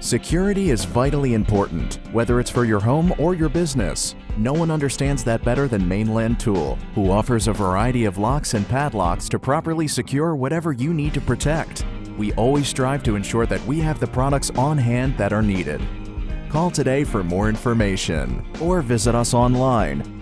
Security is vitally important, whether it's for your home or your business. No one understands that better than Mainland Tool, who offers a variety of locks and padlocks to properly secure whatever you need to protect. We always strive to ensure that we have the products on hand that are needed. Call today for more information or visit us online